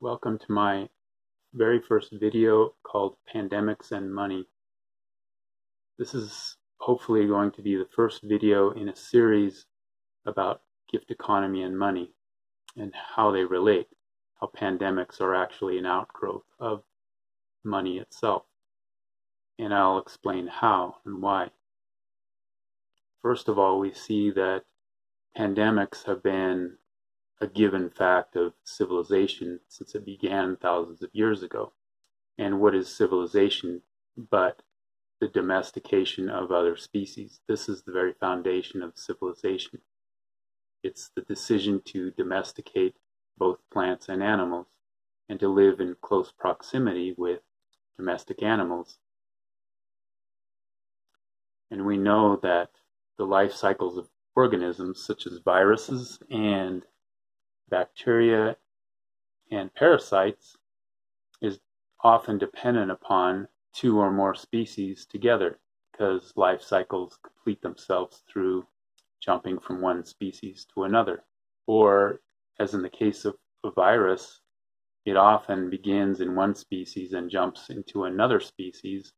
Welcome to my very first video called Pandemics and Money. This is hopefully going to be the first video in a series about gift economy and money and how they relate, how pandemics are actually an outgrowth of money itself. And I'll explain how and why. First of all, we see that pandemics have been a given fact of civilization since it began thousands of years ago. And what is civilization but the domestication of other species? This is the very foundation of civilization. It's the decision to domesticate both plants and animals and to live in close proximity with domestic animals. And we know that the life cycles of organisms such as viruses and bacteria and parasites is often dependent upon two or more species together because life cycles complete themselves through jumping from one species to another. Or, as in the case of a virus, it often begins in one species and jumps into another species,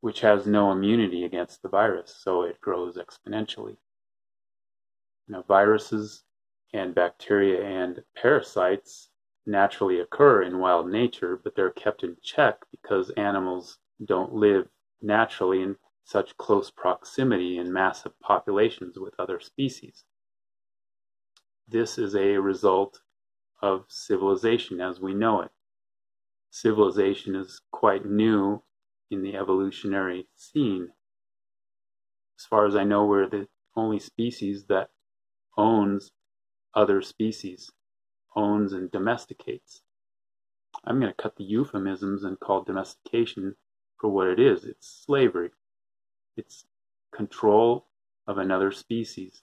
which has no immunity against the virus, so it grows exponentially. Now, viruses and bacteria and parasites naturally occur in wild nature, but they're kept in check because animals don't live naturally in such close proximity in massive populations with other species. This is a result of civilization as we know it. Civilization is quite new in the evolutionary scene. As far as I know, we're the only species that owns other species, owns and domesticates. I'm going to cut the euphemisms and call domestication for what it is. It's slavery. It's control of another species.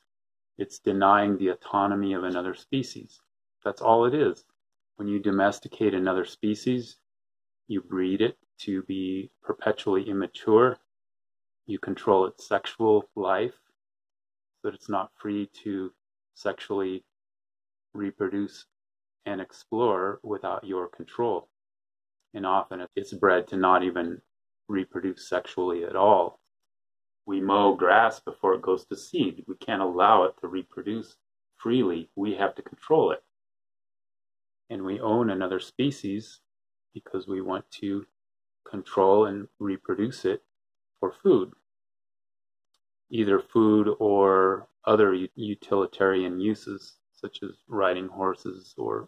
It's denying the autonomy of another species. That's all it is. When you domesticate another species, you breed it to be perpetually immature. You control its sexual life so that it's not free to sexually reproduce and explore without your control. And often it's bred to not even reproduce sexually at all. We mow grass before it goes to seed. We can't allow it to reproduce freely. We have to control it. And we own another species because we want to control and reproduce it for food, either food or other utilitarian uses such as riding horses or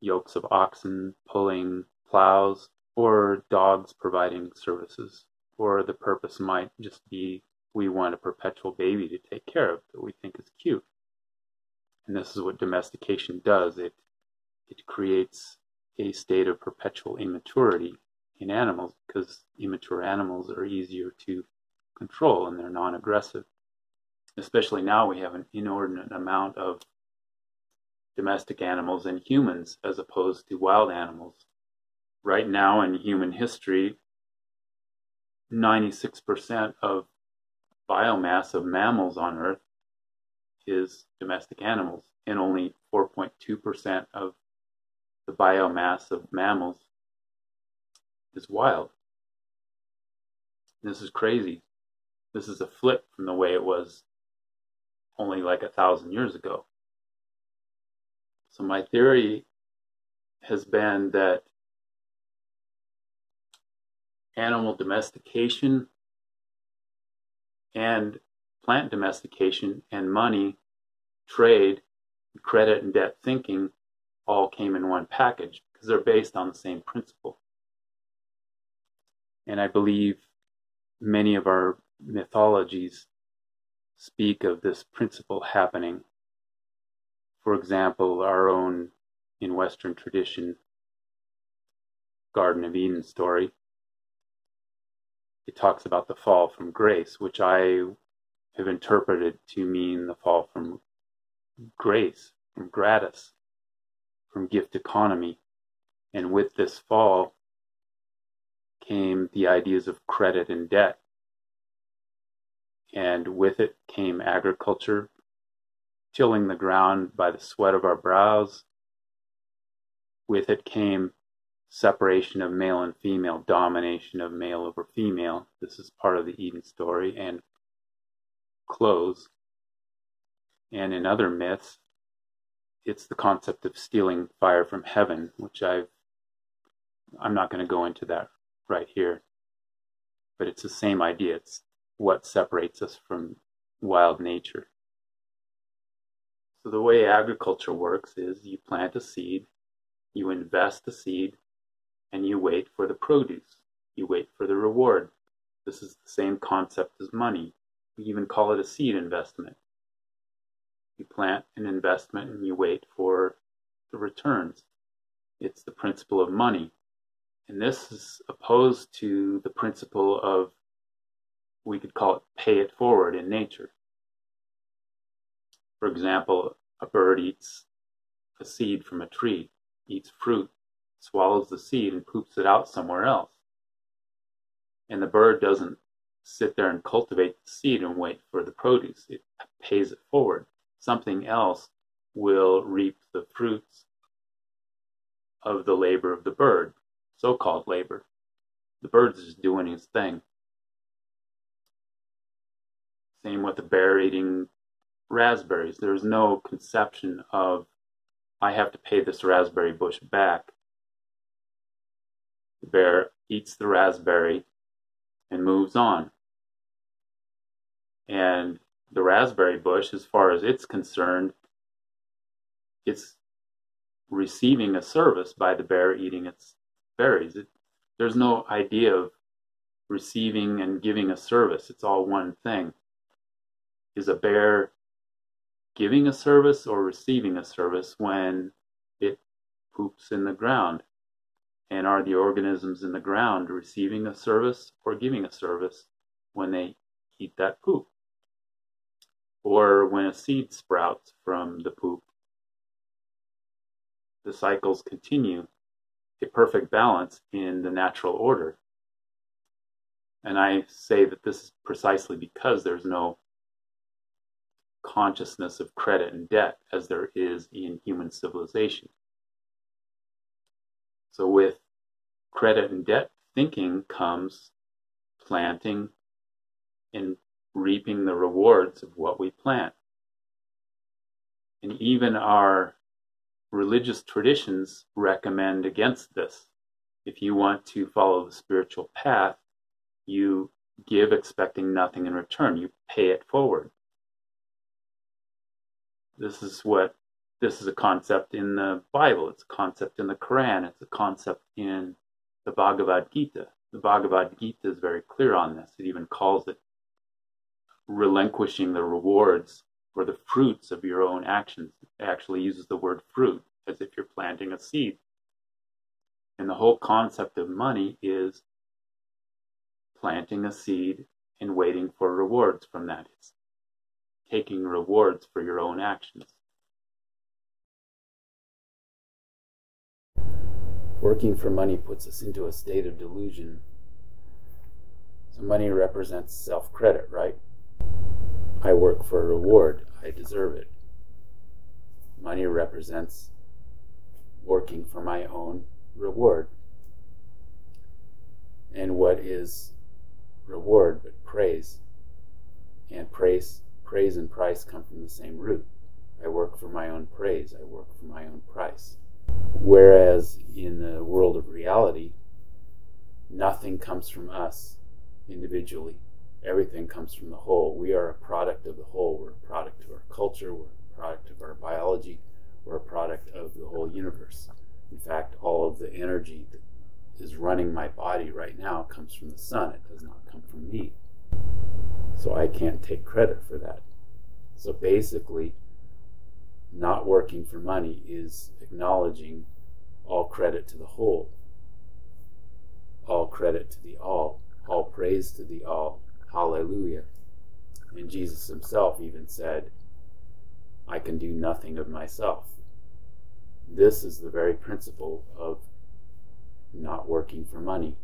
yokes of oxen pulling plows or dogs providing services. Or the purpose might just be we want a perpetual baby to take care of that we think is cute. And this is what domestication does. It it creates a state of perpetual immaturity in animals because immature animals are easier to control and they're non-aggressive. Especially now we have an inordinate amount of domestic animals and humans as opposed to wild animals. Right now in human history, 96% of biomass of mammals on Earth is domestic animals, and only 4.2% of the biomass of mammals is wild. This is crazy. This is a flip from the way it was only like a thousand years ago. So my theory has been that animal domestication and plant domestication and money, trade, credit and debt thinking all came in one package because they're based on the same principle. And I believe many of our mythologies speak of this principle happening for example, our own in Western tradition Garden of Eden story, it talks about the fall from grace, which I have interpreted to mean the fall from grace, from gratis, from gift economy. And with this fall came the ideas of credit and debt. And with it came agriculture, tilling the ground by the sweat of our brows, with it came separation of male and female, domination of male over female. This is part of the Eden story and clothes. And in other myths, it's the concept of stealing fire from heaven, which I've I'm not going to go into that right here. But it's the same idea. It's what separates us from wild nature. So the way agriculture works is you plant a seed, you invest the seed, and you wait for the produce. You wait for the reward. This is the same concept as money. We even call it a seed investment. You plant an investment and you wait for the returns. It's the principle of money. And this is opposed to the principle of, we could call it pay it forward in nature. For example, a bird eats a seed from a tree, eats fruit, swallows the seed, and poops it out somewhere else. And the bird doesn't sit there and cultivate the seed and wait for the produce, it pays it forward. Something else will reap the fruits of the labor of the bird, so called labor. The bird's just doing his thing. Same with the bear eating raspberries. There's no conception of, I have to pay this raspberry bush back. The bear eats the raspberry and moves on. And the raspberry bush, as far as it's concerned, it's receiving a service by the bear eating its berries. It, there's no idea of receiving and giving a service. It's all one thing. Is a bear giving a service or receiving a service when it poops in the ground? And are the organisms in the ground receiving a service or giving a service when they eat that poop? Or when a seed sprouts from the poop, the cycles continue a perfect balance in the natural order. And I say that this is precisely because there's no consciousness of credit and debt as there is in human civilization. So, with credit and debt thinking comes planting and reaping the rewards of what we plant. And even our religious traditions recommend against this. If you want to follow the spiritual path, you give expecting nothing in return. You pay it forward. This is what this is a concept in the Bible. It's a concept in the Quran. It's a concept in the Bhagavad Gita. The Bhagavad Gita is very clear on this. It even calls it relinquishing the rewards or the fruits of your own actions. It actually uses the word fruit as if you're planting a seed. And the whole concept of money is planting a seed and waiting for rewards from that. It's taking rewards for your own actions. Working for money puts us into a state of delusion. So money represents self credit, right? I work for a reward, I deserve it. Money represents working for my own reward. And what is reward but praise? And praise, praise and price come from the same root. I work for my own praise, I work for my own price. Whereas in the world of reality, nothing comes from us individually. Everything comes from the whole. We are a product of the whole. We're a product of our culture. We're a product of our biology. We're a product of the whole universe. In fact, all of the energy that is running my body right now comes from the sun. It does not come from me. So I can't take credit for that. So basically, not working for money is acknowledging all credit to the whole, all credit to the all, all praise to the all. Hallelujah. And Jesus himself even said, I can do nothing of myself. This is the very principle of not working for money.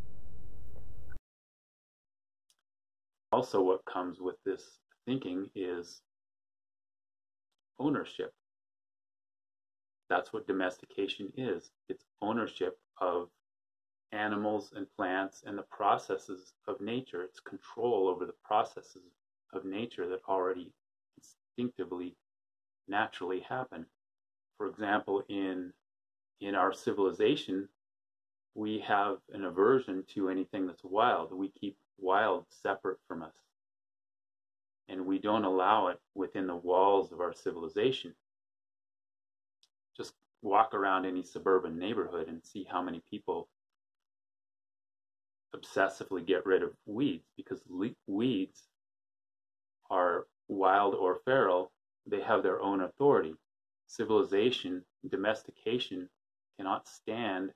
Also, what comes with this thinking is ownership That's what domestication is. It's ownership of animals and plants and the processes of nature. It's control over the processes of nature that already instinctively, naturally happen. For example, in in our civilization, we have an aversion to anything that's wild. We keep wild separate from us. And we don't allow it within the walls of our civilization. Just walk around any suburban neighborhood and see how many people obsessively get rid of weeds because weeds are wild or feral, they have their own authority. Civilization, domestication cannot stand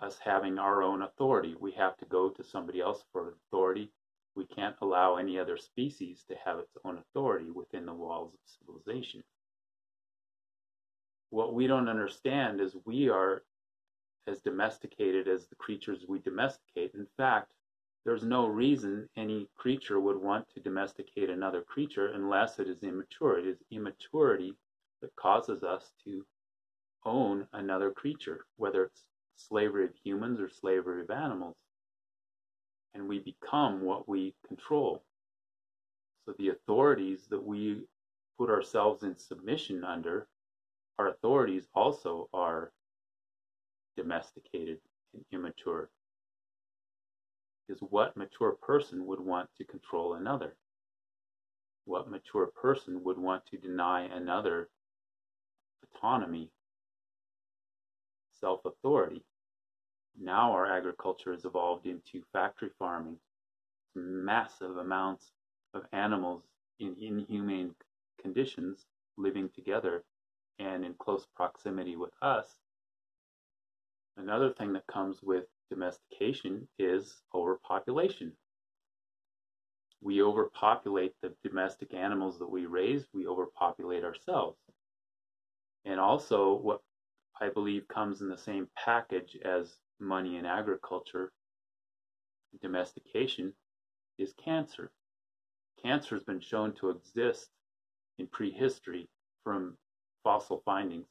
us having our own authority. We have to go to somebody else for authority. We can't allow any other species to have its own authority within the walls of civilization. What we don't understand is we are as domesticated as the creatures we domesticate. In fact, there's no reason any creature would want to domesticate another creature unless it is immature. It is immaturity that causes us to own another creature, whether it's slavery of humans or slavery of animals. And we become what we control. So the authorities that we put ourselves in submission under, our authorities also are domesticated and immature. Is what mature person would want to control another? What mature person would want to deny another autonomy self authority. Now our agriculture has evolved into factory farming, massive amounts of animals in inhumane conditions living together and in close proximity with us. Another thing that comes with domestication is overpopulation. We overpopulate the domestic animals that we raise, we overpopulate ourselves. And also, what I believe comes in the same package as money in agriculture, domestication, is cancer. Cancer has been shown to exist in prehistory from fossil findings,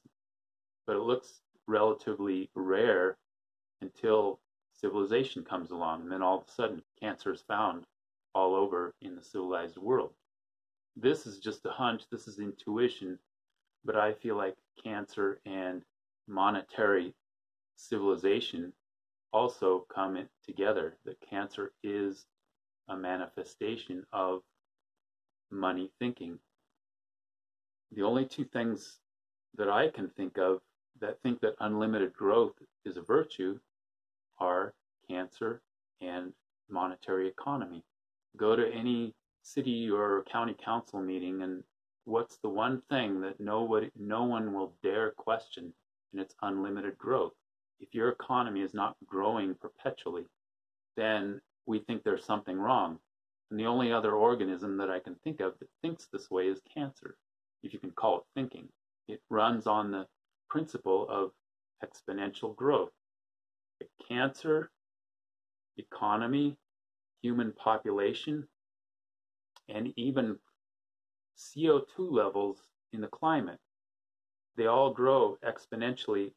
but it looks relatively rare until civilization comes along, and then all of a sudden cancer is found all over in the civilized world. This is just a hunch, this is intuition, but I feel like cancer and monetary civilization also come together. That cancer is a manifestation of money thinking. The only two things that I can think of that think that unlimited growth is a virtue are cancer and monetary economy. Go to any city or county council meeting and what's the one thing that nobody no one will dare question and its unlimited growth. If your economy is not growing perpetually, then we think there's something wrong. And the only other organism that I can think of that thinks this way is cancer, if you can call it thinking. It runs on the principle of exponential growth. The cancer, economy, human population, and even CO2 levels in the climate they all grow exponentially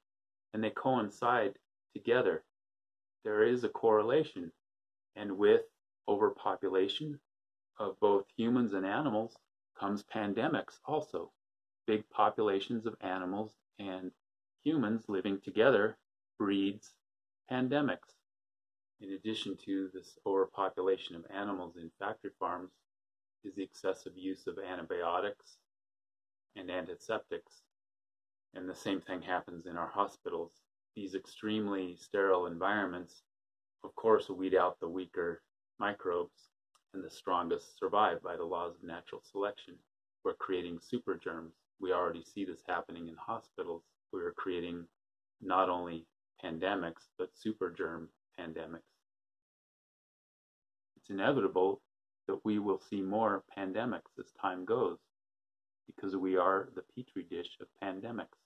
and they coincide together. There is a correlation. And with overpopulation of both humans and animals comes pandemics also. Big populations of animals and humans living together breeds pandemics. In addition to this overpopulation of animals in factory farms, is the excessive use of antibiotics and antiseptics and the same thing happens in our hospitals. These extremely sterile environments, of course, weed out the weaker microbes, and the strongest survive by the laws of natural selection. We're creating super germs. We already see this happening in hospitals. We're creating not only pandemics, but super germ pandemics. It's inevitable that we will see more pandemics as time goes because we are the petri dish of pandemics.